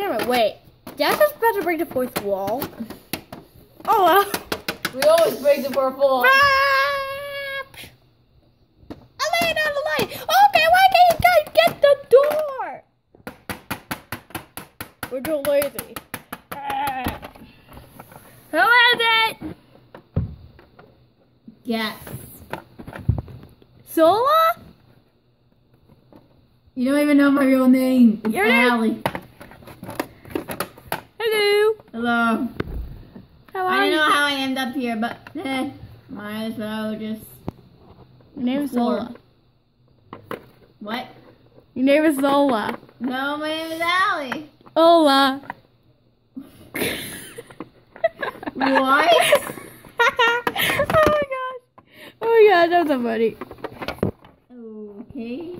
camera. Wait, did I just about to break the fourth wall? Oh well. We always break the fourth wall. I laid on the light. Okay, why can't you guys get the door? We're too lazy. Ah. Who is it? Yes. Sola? You don't even know my real name. It's Your name? Ally. Hello. Hello. How I don't you? know how I end up here, but eh, might as well just. Your name is Zola. What? Your name is Zola. No, my name is Ally. Ola. What? oh my gosh. Oh my god, that's so funny. Okay.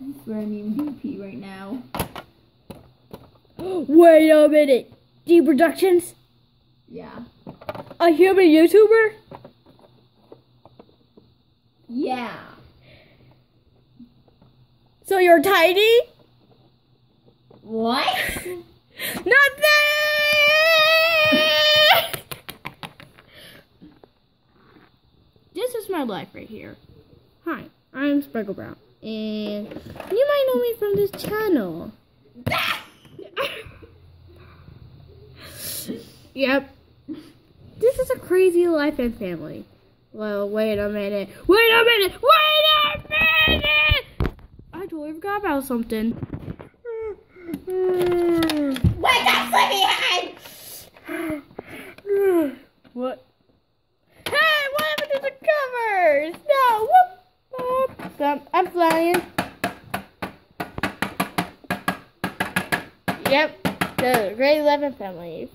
I swear I'm even BP right now. Wait a minute. D Productions? Yeah. A human YouTuber? Yeah. So you're tiny? What? Nothing! this is my life right here. Hi, I'm Sparkle Brown. And you might know me from this channel. Yep. This is a crazy life and family. Well, wait a minute. Wait a minute! Wait a minute! I totally forgot about something. Wake up, sleepyhead! What? Hey, what happened to the covers? No, whoop, whoop. So I'm, I'm flying. Yep, the grade 11 family.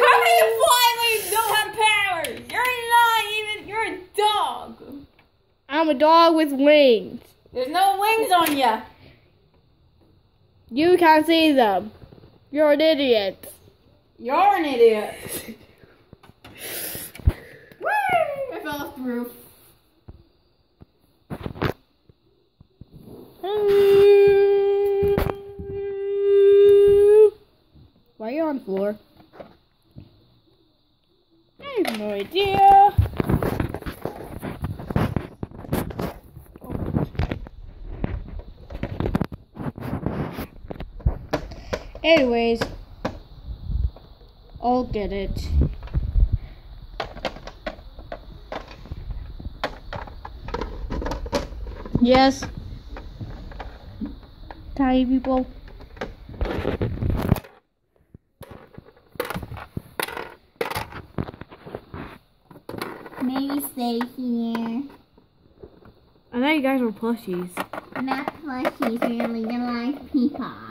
How can you fly when you don't have powers? You're not even. You're a dog. I'm a dog with wings. There's no wings on you. You can't see them. You're an idiot. You're an idiot. Woo! I fell off the roof. Why are you on the floor? I have no idea. Anyways, I'll get it. Yes. Tiny people. Maybe stay here. I thought you guys were plushies. Not plushies, we're real life people.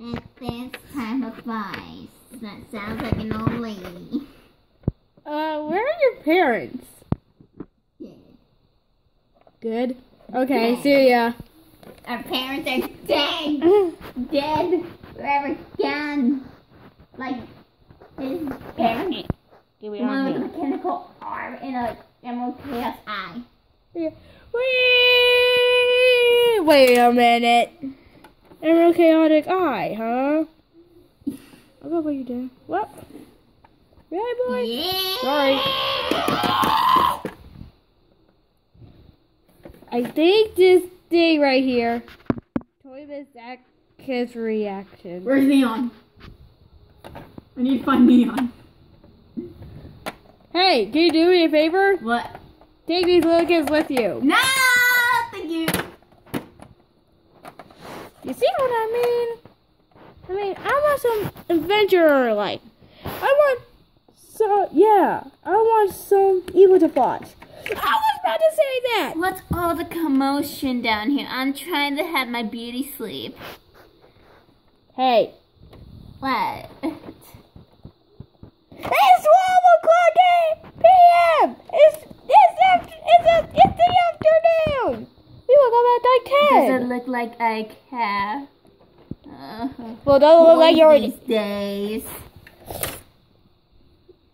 At this time of voice. That sounds like an old lady. Uh, where are your parents? Yeah. Good. Okay, see ya. Our parents are dead. dead. Forever gone. Like his parents. Give me One with a mechanical arm and a emerald chaos eye. Wait, wait a minute. Emerald chaotic eye, huh? I love what you did. What? Really, boy? Yeah. Sorry. I think this thing right here. Toy Miss Zach's reaction. Where's Neon? I need to find Neon. Hey, can you do me a favor? What? Take these little kids with you. No! Thank you. You see what I mean? I mean, I want some adventure like. I want so yeah. I want some evil to watch. I was about to say that. What's all the commotion down here? I'm trying to have my beauty sleep. Hey, What? it's twelve o'clock p.m. It's it's after, it's a, it's the afternoon. We will go back at Does ten. it look like I care? Uh, well, doesn't look like you're. these days.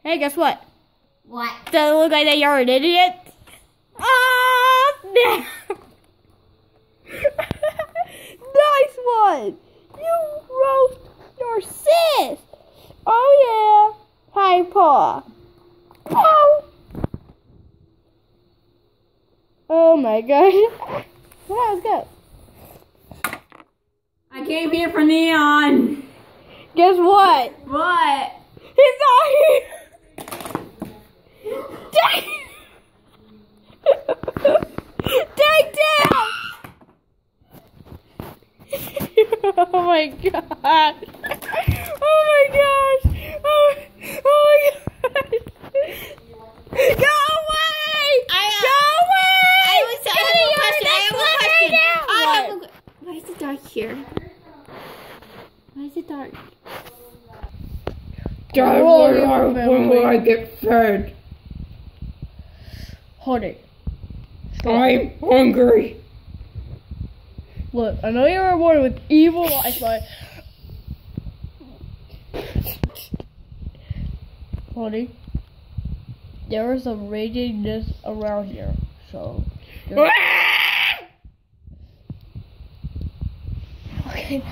Hey, guess what? What? Doesn't look like that you're an idiot. Ah, no. one. You roast your sis. Oh yeah. Hi, paw. Pow. Oh my gosh. On, let's go. Came here for Neon. Guess what? What? He's not here. Dang. Take down. oh my god. Oh my gosh. Oh, oh my gosh. Go away. I, uh, Go away. I was I have a question. I have a question. I What? have a, why is it dark here? Why is it dark? Dad, when, when will I get fed? Hold it. I'm hungry. Look, I know you were born with evil Wi-Fi. Honey, there is some ragingness around here, so. Ah! Okay.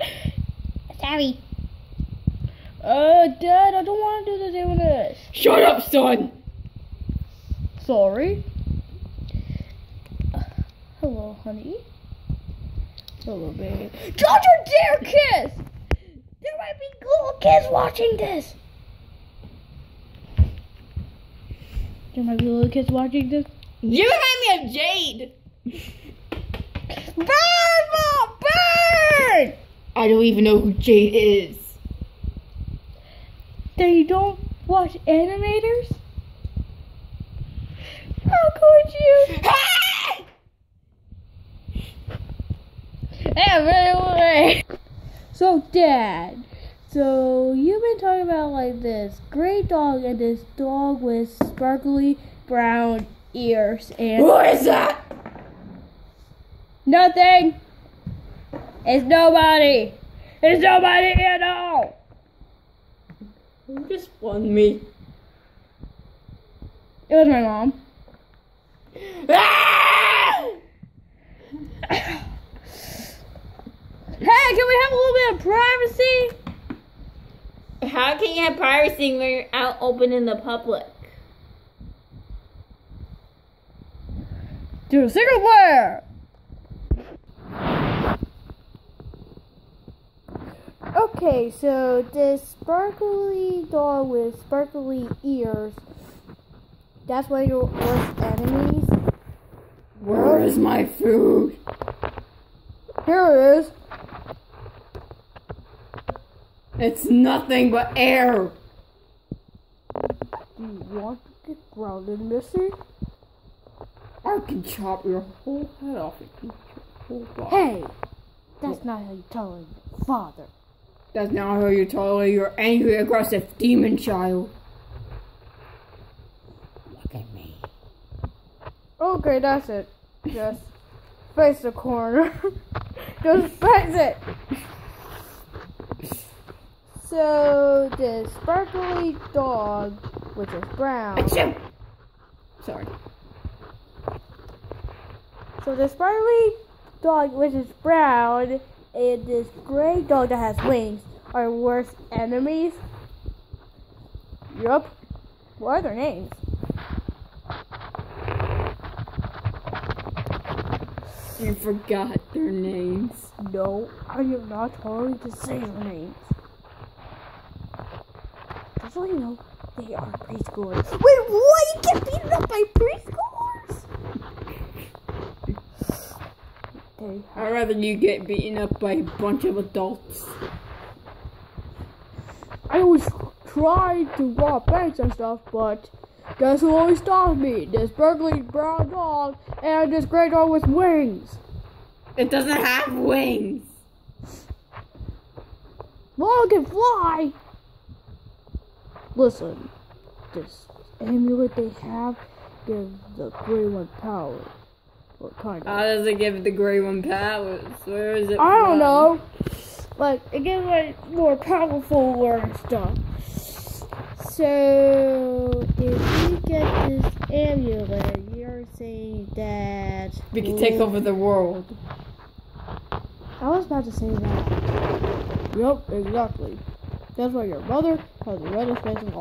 Sorry. Dad, I don't want to do this. Shut up, son. Sorry. Uh, hello, honey. Hello, baby. Don't you dare kiss! There might be little kids watching this. There might be little kids watching this. You remind me of Jade. Burn, Mom! Burn! I don't even know who Jade is. They don't watch animators? How could you? Anyway. So, Dad, so you've been talking about like this great dog and this dog with sparkly brown ears and Who is that? nothing. It's nobody. It's nobody at all. Who just won me? It was my mom. Hey, can we have a little bit of privacy? How can you have privacy when you're out open in the public? Do a secret lair. Okay, so this sparkly doll with sparkly ears, that's one of your worst enemies. Where is my food? Here it is. It's nothing but air. Do you want to get grounded, missy? I can chop your whole head off and eat your whole body. Hey, that's not how you tell your father. That's not how you tell your angry, aggressive demon child. Look at me. Okay, that's it. Just face the corner. Just face it. So the sparkly dog, which is brown. Achoo! Sorry. So the sparkly dog, which is brown, and this gray dog that has wings are worst enemies. Yup. What are their names? You forgot their names. No, I am not telling to say their names. Just so you know, they are preschoolers. Wait, what? You get beaten up by preschoolers? They I'd rather you get beaten up by a bunch of adults. I always tried to rob banks and stuff, but guess who always stopped me? This burgly brown dog and this gray dog with wings. It doesn't have wings. Well, it can fly. Listen, this amulet they have gives the gray one power. Or kind of. How does it give the gray one powers? Where is it? I don't know. Like, it gives like more powerful and stuff. So, if you get this amulet, you're saying that We can take over the world. I was about to say that. Yep, exactly. That's why your mother has the reddest face of all.